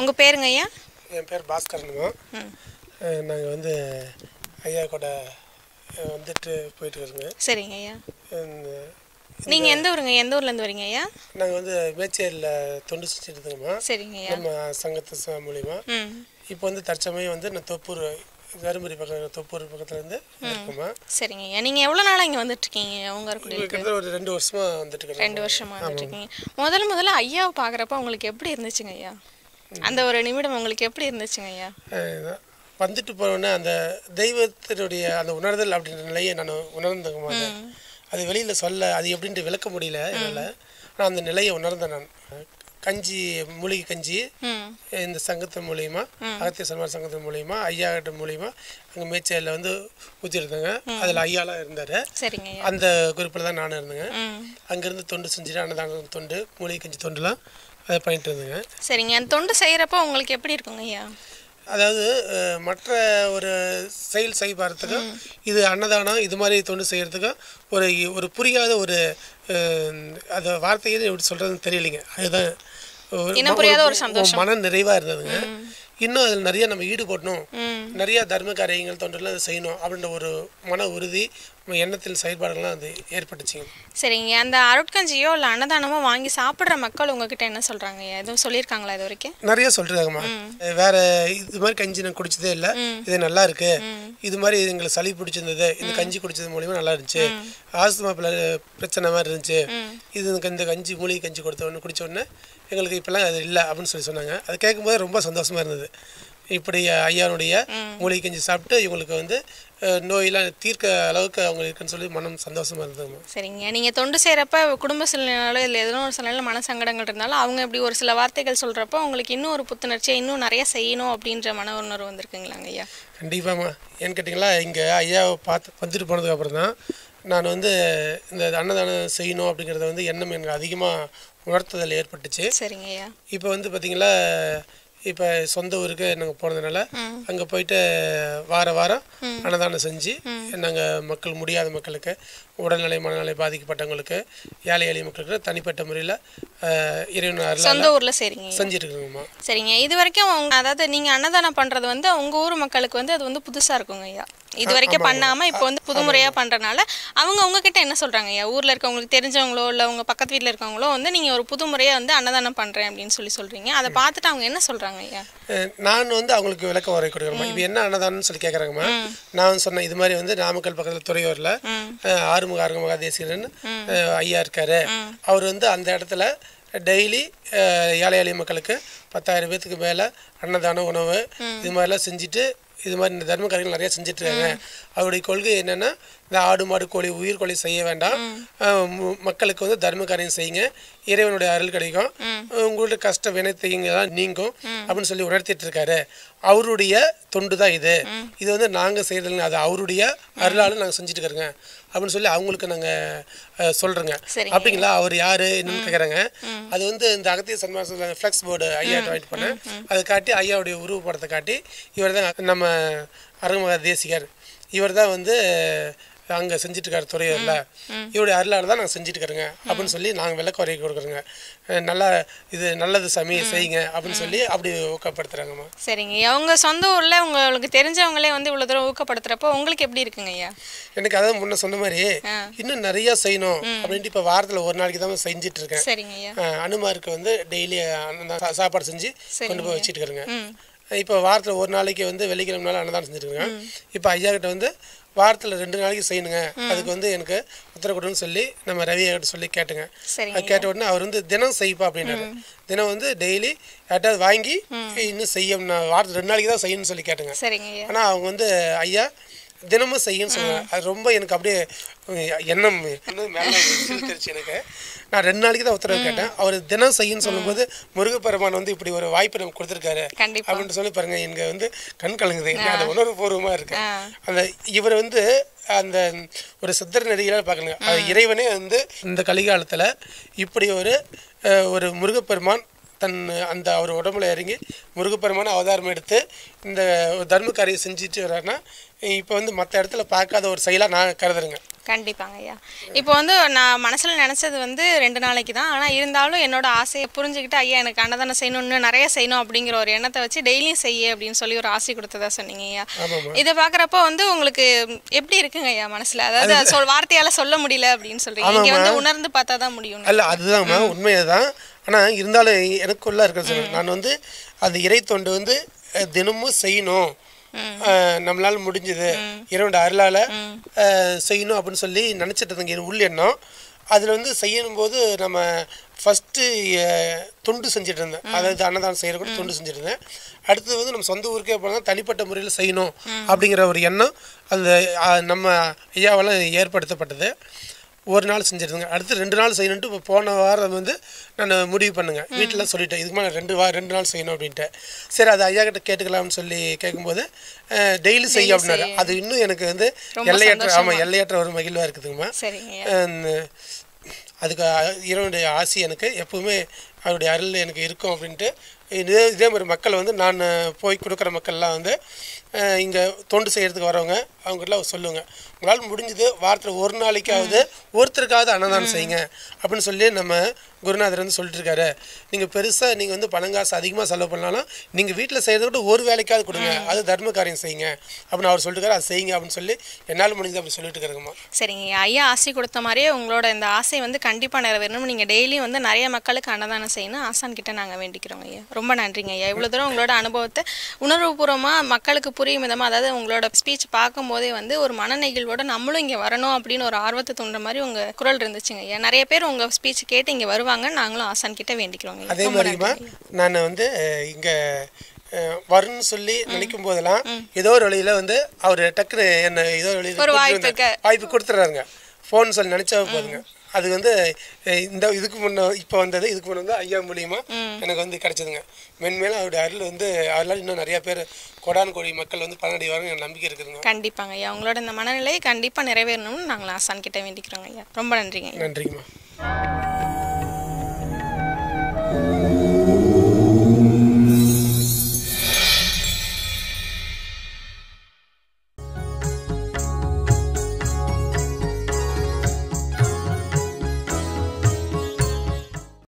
உங்கள் பேருங்க ஐயா? என் பேர் பாஸ்கரனுங்க நாங்கள் வந்து ஐயா கூட வந்துட்டு போயிட்டு இருக்கோங்க. சரிங்க ஐயா. நீங்கள் எந்த ஊருங்க? எந்த ஊர்லேருந்து வரீங்க ஐயா? நாங்கள் வந்து மேச்சேரியில் தொண்டு செஞ்சுட்டு இருக்கோங்கம்மா சரிங்க நம்ம சங்கத்து மூலியமா. இப்போ வந்து தற்சமயம் வந்து நான் தொப்பூர் தருமபுரி பக்கம் தொப்பூர் பக்கத்துல இருந்து இருக்கோம்மா. சரிங்க ஐயா. நீங்கள் எவ்வளோ நாளாக இங்கே வந்துட்டுருக்கீங்க? உங்க இருக்கக்கூடிய கிட்டத்தட்ட ஒரு ரெண்டு வருஷமா வந்துட்டு இருக்கோம் ரெண்டு வருஷமா வந்துட்டுருக்கீங்க. முதல்ல முதல்ல ஐயாவை பார்க்குறப்ப உங்களுக்கு எப்படி இருந்துச்சுங்க ஐயா? அந்த ஒரு நிமிடம் உங்களுக்கு எப்படி இருந்துச்சுங்க ஐயா? வந்துட்டு போனோடனே அந்த தெய்வத்தினுடைய அந்த உணர்தல் அப்படின்ற நிலையை நான் உணர்ந்தேங்கம்மா அது. வெளியில் சொல்ல அது எப்படின்ட்டு விளக்க முடியல என்னால். ஆனால் அந்த நிலையை உணர்ந்தேன் நான். கஞ்சி மூலிகை கஞ்சி இந்த சங்கத்தின் மூலியமா அகத்திய சன்மார் சங்கத்தின் மூலியமா ஐயா கிட்ட மூலியமா அங்கே மேச்சேரியில் வந்து ஊற்றிருந்தாங்க அதில் ஐயாலாம் இருந்தார். அந்த குரூப்பில் தான் நானும் இருந்தேங்க. அங்கேருந்து தொண்டு செஞ்சுட்டு அன்னதானம் தொண்டு மூலிகை கஞ்சி தொண்டுலாம் அதை பண்ணிட்டு இருந்தேங்க. சரிங்க. அந்த தொண்டு செய்கிறப்ப உங்களுக்கு எப்படி இருக்குங்க ஐயா? அதாவது மற்ற ஒரு செயல் செய்பாரத்துக்கும் இது அன்னதானம் இது மாதிரி தொண்டு செய்கிறதுக்கும் ஒரு ஒரு புரியாத ஒரு அது வார்த்தையே எப்படி சொல்கிறதுன்னு தெரியலைங்க. அதுதான் புரியாத ஒரு சந்தோஷம். மன நிறைவாக இருந்ததுங்க. இன்னும் அதில் நிறைய நம்ம ஈடுபடணும். நிறைய தர்ம காரியங்கள் தொண்டெல்லாம் அதை செய்யணும் அப்படின்ற ஒரு மன உறுதி எண்ணத்தில் செயல்பாடுகள்லாம் அது ஏற்பட்டுச்சுங்க சரிங்க. அந்த அருட்கஞ்சியோ இல்லை அன்னதானமோ வாங்கி சாப்பிட்ற மக்கள் உங்ககிட்ட என்ன சொல்கிறாங்க எதுவும் சொல்லியிருக்காங்களா இது வரைக்கும்? நிறைய சொல்றாங்கம்மா. வேற இது மாதிரி கஞ்சி நான் குடிச்சதே இல்லை. இது நல்லா இருக்கு. இது மாதிரி எங்களுக்கு சளி பிடிச்சிருந்தது. இந்த கஞ்சி குடிச்சது மூலியமா நல்லா இருந்துச்சு. ஆஸ்துமா பிரச்சனை மாதிரி இருந்துச்சு. இது இந்த கஞ்சி மூலிகை கஞ்சி கொடுத்த உடனே குடிச்ச உடனே எங்களுக்கு இப்பெல்லாம் அது இல்லை அப்படின்னு சொல்லி சொன்னாங்க. அது கேட்கும்போது ரொம்ப சந்தோஷமா இருந்தது. இப்படி ஐயானுடைய மூலிகை கஞ்சி சாப்பிட்டு இவங்களுக்கு வந்து நோயெல்லாம் தீர்க்க அளவுக்கு அவங்க இருக்குன்னு சொல்லி மனம் சந்தோஷமா இருந்ததும்மா சரிங்க. நீங்கள் தொண்டு செய்கிறப்ப குடும்ப சூழ்நிலையாலோ இல்லை எதோ ஒரு சூழ்நிலையில் மன சங்கடங்கள் இருந்தாலும் அவங்க இப்படி ஒரு சில வார்த்தைகள் சொல்கிறப்போ உங்களுக்கு இன்னும் ஒரு புத்துணர்ச்சியை இன்னும் நிறைய செய்யணும் அப்படின்ற மன உணர்வு வந்திருக்குங்களாங்க ஐயா? கண்டிப்பாம்மா ஏன்னு கேட்டிங்களா இங்கே ஐயாவை பார்த்து வந்துட்டு போனதுக்கு அப்புறம் தான் நான் வந்து இந்த அன்னதானம் செய்யணும் அப்படிங்கிறத வந்து எண்ணம் எனக்கு அதிகமாக உணர்த்துதல் ஏற்பட்டுச்சு. சரிங்க ஐயா. இப்போ வந்து பார்த்திங்களா இப்போ சொந்த ஊருக்கு நாங்கள் போனதுனால அங்கே போயிட்டு வார வாரம் அன்னதானம் செஞ்சு நாங்கள் மக்கள் முடியாத மக்களுக்கு உடல்நிலை மனநிலை பாதிக்கப்பட்டவங்களுக்கு ஏழை எளிய மக்களுக்கு தனிப்பட்ட முறையில் இறைவன் சொந்த ஊரில் சரிங்க. செஞ்சுட்டு இருக்கோங்கம்மா சரிங்க. இது வரைக்கும் அதாவது நீங்கள் அன்னதானம் பண்ணுறது வந்து உங்கள் ஊர் மக்களுக்கு வந்து அது வந்து புதுசாக இருக்குங்க ஐயா. இது வரைக்கும் பண்ணாமல் இப்போ வந்து புதுமுறையாக பண்ணுறனால அவங்க உங்ககிட்ட என்ன சொல்கிறாங்க ஐயா? ஊரில் இருக்கவங்களுக்கு தெரிஞ்சவங்களோ இல்லை உங்கள் பக்கத்து வீட்டில் இருக்கவங்களோ வந்து நீங்கள் ஒரு புதுமுறையாக வந்து அன்னதானம் பண்ணுறேன் அப்படின்னு சொல்லி சொல்கிறீங்க அதை பார்த்துட்டு அவங்க என்ன சொல்கிறாங்க ஐயா? நான் வந்து அவங்களுக்கு விளக்க உரை கொடுக்குறேம்மா. இப்போ என்ன அன்னதானம்னு சொல்லி கேட்குறாங்கம்மா நான் சொன்னேன் இது மாதிரி வந்து நாமக்கல் பக்கத்தில் துறையூரில் அஹ் ஆறுமுக ஆறுமுக தேசிகரன் ஐயா இருக்காரு. அவர் வந்து அந்த இடத்துல டெய்லி ஏழை எளிய மக்களுக்கு பத்தாயிரம் பேத்துக்கு மேலே அன்னதானம் உணவு இது மாதிரிலாம் செஞ்சுட்டு இது மாதிரி இந்த தர்ம காரியங்கள் நிறைய செஞ்சுட்டு இருக்காங்க. அவருடைய கொள்கை என்னன்னா இந்த ஆடு மாடு கோழி உயிர் கோழி செய்ய வேண்டாம். மக்களுக்கு வந்து தர்ம காரியம் செய்யுங்க. இறைவனுடைய அருள் கிடைக்கும். உங்களுடைய கஷ்ட வினைத்தைங்கெல்லாம் நீங்கும் அப்படின்னு சொல்லி உணர்த்திட்டு இருக்காரு. அவருடைய தொண்டு தான் இது. இது வந்து நாங்கள் செய்யறதில்லைங்க அது அவருடைய அருளால் நாங்கள் செஞ்சுட்டு இருக்கிறோங்க. அப்படின்னு சொல்லி அவங்களுக்கு நாங்கள் சொல்கிறோங்க. அப்படிங்களா? அவர் யார் என்னன்னு கேட்குறாங்க அது வந்து இந்த அகத்திய சன்மாசத்தில் ஃப்ளெக்ஸ் போர்டு ஐயா வாங்கிட்டு பண்ணேன். அதை காட்டி ஐயாவுடைய உருவப்படத்தை காட்டி இவர் தான் நம்ம அருமக தேசிகர். இவர் தான் வந்து அங்கே செஞ்சுட்டு இருக்காரு துறையூரில் இவருடைய அருளால் தான் நாங்கள் செஞ்சுட்டு இருக்கிறோங்க அப்படின்னு சொல்லி நாங்கள் விளக்க உரை கொடுக்குறோங்க. நல்லா இது நல்லது சாமி செய்யுங்க அப்படின்னு சொல்லி அப்படி ஊக்கப்படுத்துகிறாங்கம்மா சரிங்க. உங்கள் சொந்த ஊரில் உங்களுக்கு தெரிஞ்சவங்களே வந்து இவ்வளோ தூரம் ஊக்கப்படுத்துகிறப்போ உங்களுக்கு எப்படி இருக்குங்க ஐயா? எனக்கு அதான் முன்ன சொன்ன மாதிரி. இன்னும் நிறைய செய்யணும் அப்படின்ட்டு இப்போ வாரத்தில் ஒரு நாளைக்கு தான் செஞ்சுட்டு இருக்கேன் சரிங்க அனுமாருக்கு வந்து டெய்லி சாப்பாடு செஞ்சு கொண்டு போய் வச்சுட்டு இருக்கிறேங்க இப்போ வாரத்தில் ஒரு நாளைக்கு வந்து வெள்ளிக்கிழமை நாள் அன்னதானம் செஞ்சுருக்கேங்க இப்போ ஐயா கிட்ட வந்து வாரத்தில் ரெண்டு நாளைக்கு செய்யணுங்க. அதுக்கு வந்து எனக்கு உத்தரவு கொடுன்னு சொல்லி நம்ம ரவி கிட்ட சொல்லி கேட்டுங்க. அது கேட்ட உடனே அவர் வந்து தினம் செய்ப்பா அப்படின்னாரு. தினம் வந்து டெய்லி யார்ட்டாவது வாங்கி இன்னும் செய்ய நான் வாரத்தில் ரெண்டு நாளைக்கு தான் செய்யணும்னு சொல்லி கேட்டுங்க. ஆனால் அவங்க வந்து ஐயா தினமும் செய்யுன்னு சொன்னாங்க அது ரொம்ப எனக்கு அப்படியே எண்ணம் சிரிச்சிருச்சு எனக்கு. நான் ரெண்டு நாளைக்கு தான் உத்தரவு கேட்டேன். அவர் தினம் செய்யுன்னு சொல்லும்போது முருகப்பெருமான் வந்து இப்படி ஒரு வாய்ப்பு நமக்கு கொடுத்துருக்காரு அப்படின்னு சொல்லி பாருங்க எனக்கு வந்து கண் கலங்குது. அது உணர்வுபூர்வமாக இருக்கு. அந்த இவர் வந்து அந்த ஒரு சித்தர் நெறியில பார்க்கணுங்க அது இறைவனே வந்து இந்த கலிகாலத்தில் இப்படி ஒரு ஒரு முருகப்பெருமான் தன் அந்த அவர் உடம்புல இறங்கி முருகப்பெருமான அவதாரம் எடுத்து இந்த தர்ம காரியம் செஞ்சுட்டு வர்றாருன்னா இப்போ வந்து மற்ற இடத்துல பார்க்காத ஒரு செயலாக நான் கருதுறேங்க. கண்டிப்பாங்க ஐயா. இப்போ வந்து நான் மனசில் நினச்சது வந்து ரெண்டு நாளைக்கு தான். ஆனால் இருந்தாலும் என்னோட ஆசையை புரிஞ்சுக்கிட்டு ஐயா எனக்கு அன்னதானம் செய்யணும் இன்னும் நிறைய செய்யணும் அப்படிங்கிற ஒரு எண்ணத்தை வச்சு டெய்லியும் செய்ய அப்படின்னு சொல்லி ஒரு ஆசை கொடுத்ததா சொன்னீங்க ஐயா. இதை பார்க்குறப்போ வந்து உங்களுக்கு எப்படி இருக்குங்க ஐயா மனசில்? அதாவது அது சொல் வார்த்தையால் சொல்ல முடியல அப்படின்னு சொல்றீங்க. இங்கே வந்து உணர்ந்து பார்த்தா தான் முடியும் அல்ல அதுதான்மா உண்மையை தான் ஆனால் இருந்தாலும் எனக்குள்ள இருக்கிற நான் வந்து அந்த இறை தொண்டு வந்து தினமும் செய்யணும். நம்மளால முடிஞ்சது. இறைவனோட அருளால் செய்யணும் அப்படின்னு சொல்லி நினச்சிட்டு இருந்தேங்க உள் எண்ணம். அதில் வந்து செய்யணும் போது நம்ம ஃபஸ்ட்டு தொண்டு செஞ்சுட்டு இருந்தேன். அதாவது அன்னதானம் செய்கிற கூட தொண்டு செஞ்சுட்டு இருந்தேன். அடுத்தது வந்து நம்ம சொந்த ஊருக்கே போனால் தனிப்பட்ட முறையில் செய்யணும் அப்படிங்கிற ஒரு எண்ணம் அந்த நம்ம ஐயாவால் ஏற்படுத்தப்பட்டது. ஒரு நாள் செஞ்சிருந்தேங்க. அடுத்து ரெண்டு நாள் செய்யணுன்ட்டு இப்போ போன வாரம் வந்து நான் முடிவு பண்ணுங்க. வீட்டில் சொல்லிட்டேன். இதுக்கு மேலே ரெண்டு வா ரெண்டு நாள் செய்யணும் அப்படின்ட்டு. சரி அது ஐயா கிட்ட கேட்டுக்கலாம்னு சொல்லி கேட்கும்போது டெய்லி செய்ய அப்படின்னாரு. அது இன்னும் எனக்கு வந்து எல்லையற்ற ஆமாம் எல்லையற்ற ஒரு மகிழ்வாக இருக்குதுங்கம்மா. அதுக்கு இறைவனுடைய ஆசி எனக்கு எப்பவுமே அவருடைய அருள் எனக்கு இருக்கும் அப்படின்ட்டு இதே இதே மாதிரி மக்கள் வந்து நான் போய் கொடுக்குற மக்கள்லாம் வந்து இங்கே தொண்டு செய்கிறதுக்கு வரவங்க அவங்ககிட்டலாம் சொல்லுங்க. உங்களால் முடிஞ்சது வாரத்தில் ஒரு நாளைக்காவது ஒருத்தருக்காவது அன்னதானம் செய்யுங்க அப்படின்னு சொல்லி நம்ம குருநாதர் வந்து சொல்லிட்டு இருக்காரு நீங்கள் பெருசாக நீங்கள் வந்து பணங்காசு அதிகமாக செலவு பண்ணாலும் நீங்கள் வீட்டில் செய்கிறத விட ஒரு வேலைக்காவது கொடுங்க. அது தர்ம காரியம் செய்யுங்க அப்படின்னு அவர் சொல்லிட்டு இருக்காரு அதை செய்யுங்க அப்படின்னு சொல்லி என்னால் முடிஞ்சது அப்படி சொல்லிட்டு இருக்காருங்கம்மா சரிங்க. ஐயா. ஐயா ஆசை கொடுத்த மாதிரியே உங்களோட இந்த ஆசை வந்து கண்டிப்பாக நிறைவேறணும். நீங்கள் டெய்லியும் வந்து நிறைய மக்களுக்கு அன்னதானம் செய்யணும். ஆசான் கிட்ட நாங்கள் வேண்டிக்கிறோங்க ஐயா. ரொம்ப நன்றிங்க ஐயா. இவ்வளோ தூரம் உங்களோட அனுபவத்தை உணர்வுபூர்வமாக மக்களுக்கு புரியும் விதமாக அதாவது உங்களோட ஸ்பீச் பார்க்கும்போதே வந்து ஒரு மனநெகிழ்வோட நம்மளும் இங்கே வரணும் அப்படின்னு ஒரு ஆர்வத்தை தூண்டுற மாதிரி உங்கள் குரல் இருந்துச்சுங்க ஐயா. நிறைய பேர் உங்கள் ஸ்பீச் கேட்டு இங்கே வருவாங்க. நாங்களும் ஆசான் கிட்ட வேண்டிக்கிறோங்க. அதே மாதிரிமா நான் வந்து இங்க வரும்னு சொல்லி நினைக்கும் போதெல்லாம் ஏதோ ஒரு வழியில வந்து அவர் டக்குன்னு என்ன ஏதோ ஒரு வழியில வாய்ப்பு கொடுத்துறாருங்க. ஃபோன் சொல்லி நினைச்சா போதுங்க. அது வந்து இந்த இதுக்கு முன்ன இப்போ வந்தது இதுக்கு முன்ன வந்து ஐயா மூலியமா எனக்கு வந்து கிடைச்சதுங்க. மென்மேலும் அவருடைய அருள் வந்து அதனால இன்னும் நிறைய பேர் கொடான் கோடி மக்கள் வந்து பலனடைவாங்க எனக்கு நம்பிக்கை இருக்குதுங்க. கண்டிப்பாங்க ஐயா. உங்களோட இந்த மனநிலை கண்டிப்பாக நிறைவேறணும்னு நாங்கள் ஆசான் கிட்ட வேண்டிக்கிறோங்க ஐயா. ரொம்ப நன்றிங்க நன்றிங்கம்மா.